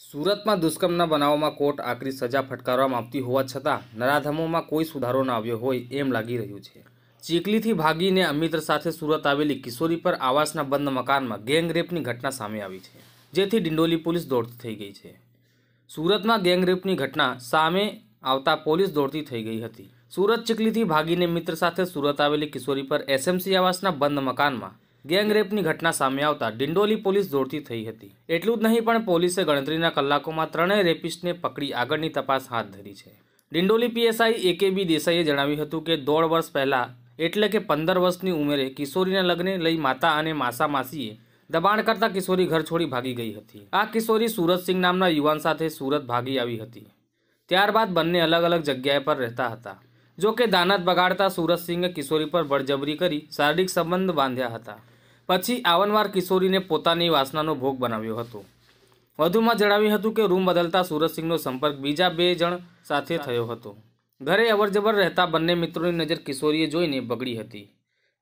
સુરતમાં દુષ્કર્મના બનાવોમાં કોર્ટ આકરી સજા ફટકારવામાં આવતી હોવા છતાં નરાધમોમાં કોઈ સુધારો ન આવ્યો હોય એમ લાગી રહ્યું છે ચીખલીથી ભાગીને અમિત્ર સાથે સુરત આવેલી કિશોરી પર આવાસના બંધ મકાનમાં ગેંગ રેપની ઘટના સામે આવી છે જેથી ડિંડોલી પોલીસ દોડતી થઈ ગઈ છે સુરતમાં ગેંગ રેપની ઘટના સામે આવતા પોલીસ દોડતી થઈ ગઈ હતી સુરત ચીખલીથી ભાગીને મિત્ર સાથે સુરત આવેલી કિશોરી પર એસએમસી આવાસના બંધ મકાનમાં ગેંગ રેપની ઘટના સામે આવતા ડિંડોલી પોલીસ દોડતી થઈ હતી. એટલું જ નહીં પણ પોલીસે ગણતરીના કલાકોમાં ત્રણેય રેપિસ્ટને પકડી આગળની તપાસ હાથ ધરી છે. ડિંડોલી પીએસઆઈ એકેબી દેસાઈએ જણાવ્યું હતું કે દોઢ વર્ષ પહેલાં, એટલે કે પંદર વર્ષની ઉંમરે, કિશોરીના લગ્ને લઈ માતા અને માસા માસીએ દબાણ કરતા કિશોરી ઘર છોડી ભાગી ગઈ હતી. આ કિશોરી સુરતસિંહ નામના યુવાન સાથે સુરત ભાગી આવી હતી. ત્યારબાદ બંને અલગ અલગ જગ્યાએ પર રહેતા હતા. જો કે દાનત બગાડતા સુરતસિંહે કિશોરી પર બળજબરી કરી શારીરિક સંબંધ બાંધ્યા હતા. પછી આવનવાર કિશોરીને પોતાની વાસનાનો ભોગ બનાવ્યો હતો વધુમાં જણાવ્યું હતું કે રૂમ બદલતા સુરતસિંહનો સંપર્ક બીજા બે જણ સાથે થયો હતો ઘરે અવરજવર રહેતા બંને મિત્રોની નજર કિશોરીએ જોઈને બગડી હતી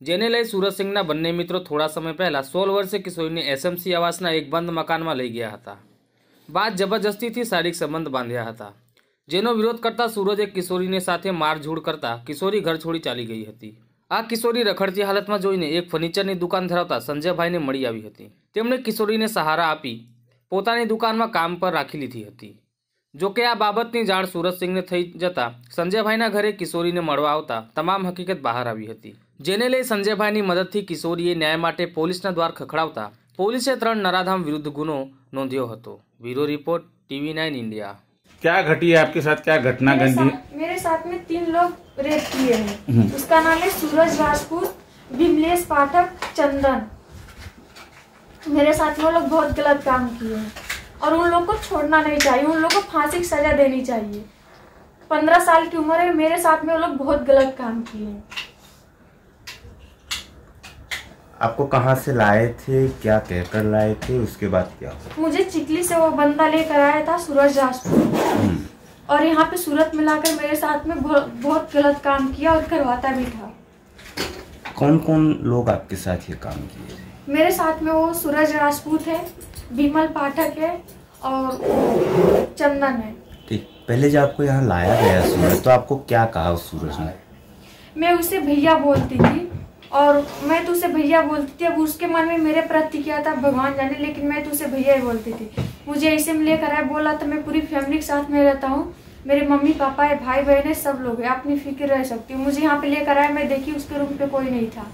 જેને લઈ સુરતસિંહના બંને મિત્રો થોડા સમય પહેલા સોળ વર્ષે કિશોરીને એસએમસી આવાસના એક બંધ મકાનમાં લઈ ગયા હતા બાદ જબરજસ્તીથી શારીરિક સંબંધ બાંધ્યા હતા જેનો વિરોધ કરતા સૂરજે કિશોરીને સાથે મારઝૂડ કરતા કિશોરી ઘર છોડી ચાલી ગઈ હતી આ કિશોરી રખડતી હાલતમાં જોઈને એક ફર્નિચરની દુકાન ધરાવતા સંજયભાઈને મળી આવી હતી તેમણે કિશોરીને સહારા આપી પોતાની દુકાનમાં કામ પર રાખી લીધી હતી જોકે આ બાબતની જાણ સુરતસિંહને થઈ જતા સંજયભાઈના ઘરે કિશોરીને મળવા આવતા તમામ હકીકત બહાર આવી હતી જેને લઈ સંજયભાઈની મદદથી કિશોરીએ ન્યાય માટે પોલીસના દ્વાર ખખડાવતા પોલીસે ત્રણ નરાધામ વિરુદ્ધ ગુનો નોંધ્યો હતો bureau report TV nine India क्या घटी है आपके साथ? क्या घटना गंदी? मेरे साथ में तीन लोग रेप किए हैं। उसका नाम है सूरज राजपूत विमलेश पाठक चंदन। मेरे साथ में वो लोग बहुत गलत काम किए हैं। और उन लोग को छोड़ना नहीं चाहिए उन लोग को फांसी की सजा देनी चाहिए। पंद्रह साल की उम्र है मेरे साथ में वो लोग बहुत गलत काम किए हैं। आपको कहाँ से लाए थे क्या कहकर लाए थे उसके बाद क्या हुआ? मुझे चिकली से वो बंदा लेकर आया था सूरज राजपूत और यहाँ पे सूरत में लाकर मेरे साथ में बहुत गलत काम किया और करवाता भी था। कौन कौन लोग आपके साथ ये काम किए थे? मेरे साथ में वो सूरज राजपूत है विमल पाठक है और चंदन है। ठीक पहले जब आपको यहाँ लाया गया सूरज तो आपको क्या कहा उस सूरज ने? मैं उसे भैया बोलती थी और मैं तो उसे भैया बोलती थी, अब उसके मन में मेरे प्रति क्या था भगवान जाने, लेकिन मैं तो उसे भैया ही बोलती थी। मुझे ऐसे में लेकर आया, बोला तो मैं पूरी फैमिली के साथ में रहता हूँ। मेरे मम्मी, पापा है भाई, बहन है, सब लोग हैं, अपनी फ़िक्र रह सकती हूँ। मुझे यहाँ पे लेकर आया, मैं देखी, उसके रूम पे कोई नहीं था।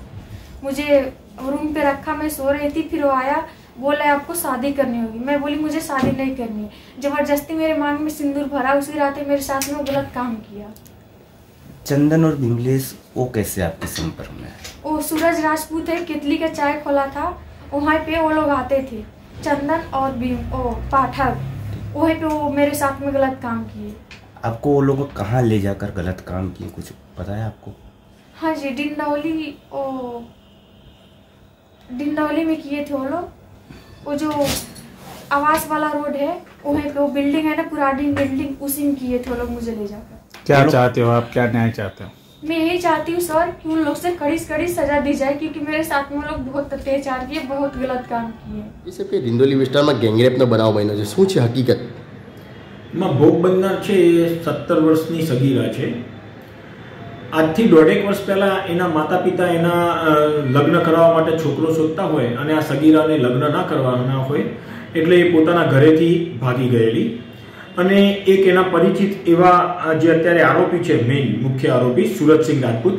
मुझे रूम पे रखा, मैं सो रही थी, फिर वो आया, बोला आपको शादी करनी होगी। मैं बोली, मुझे शादी नहीं करनी है। ज़बरदस्ती मेरे मांग में सिंदूर भरा, उसी रात मेरे साथ में वो गलत काम किया। चंदन और विमलेश वो कैसे आपके संपर्क में है वो सूरज राजपूत है कितली का चाय खोला था वहाँ पे वो लोग आते थे चंदन और भीम ओ पाठक वहीं पे वो मेरे साथ में गलत काम किए। आपको वो लोग कहाँ ले जाकर गलत काम किए कुछ पता है आपको? हाँ जी डिंडौली ओ डिंडौली में किए थे वो लोग। वो जो आवास वाला रोड है वहीं पे वो बिल्डिंग है ना पुरानी बिल्डिंग उसी में किए थे वो लोग मुझे ले जाकर। क्या चाहते हो आप क्या न्याय चाहते हो मैं यही चाहती हूँ सर कि उन लोग से कड़ी से कड़ी सजा दी जाए क्योंकि मेरे साथ में वो लोग बहुत अत्याचार किए बहुत गलत काम किए એ સાહેબ કે ડિંડોલી વિસ્તારમાં ગેંગરેપનો બનાવ બન્યો છે શું છે હકીકત માં ભોગ બનનાર છે એ સત્તર વર્ષની સગીરા છે આજથી દોઢેક વર્ષ પહેલાં એના માતા પિતા એના અ, લગ્ન કરવા માટે છોકરો શોધતા હોય અને આ સગીરાને લગ્ન ના કરવાના હોય એટલે એ પોતાના ઘરેથી ભાગી ગયેલી અને એક એના પરિચિત એવા જે અત્યારે આરોપી છે મેઇન મુખ્ય આરોપી સુરતસિંહ રાજપૂત.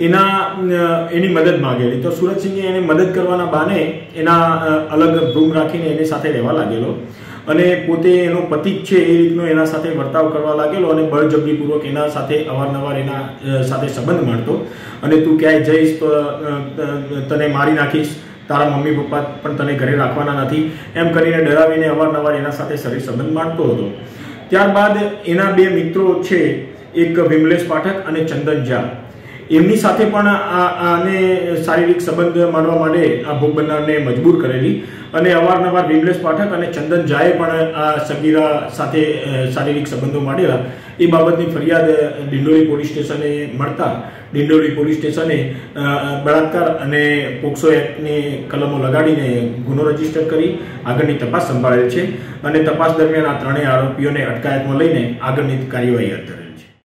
એના એની મદદ માંગેલી. તો સુરતસિંહે એને મદદ કરવાના બાને એના અલગ રૂમ રાખીને એની સાથે રહેવા લાગેલો. અને પોતે એનો પતિ છે એ રીતનો એના સાથે વર્તાવ કરવા લાગેલો અને બળજબરીપૂર્વક એના સાથે અવારનવાર એના સાથે સંબંધ માણતો. અને તું ક્યાંય જઈશ તો તને મારી નાખીશ. તારા મમ્મી પપ્પા પણ તને ઘરે રાખવાના નથી. એમ કરીને ડરાવીને અવારનવાર એના સાથે શરીર સંબંધ માંડતો હતો. ત્યારબાદ એના બે મિત્રો છે, એક વિમલેશ પાઠક અને ચંદન ઝા. એમની સાથે પણ આને શારીરિક સંબંધ માનવા માટે આ ભોગ બનનારને મજબૂર કરેલી. અને અવારનવાર વિમલેશ પાઠક અને ચંદન ઝાએ પણ આ સગીરા સાથે શારીરિક સંબંધો માંડેલા. એ બાબતની ફરિયાદ ડિંડોરી પોલીસ સ્ટેશને મળતા ડિંડોરી પોલીસ સ્ટેશને બળાત્કાર અને પોક્સો એક્ટની કલમો લગાડીને ગુનો રજિસ્ટર કરી, આગળની તપાસ સંભાળેલ છે. અને તપાસ દરમિયાન આ ત્રણેય આરોપીઓને અટકાયતમાં લઈને આગળની કાર્યવાહી હાથ ધરેલ છે.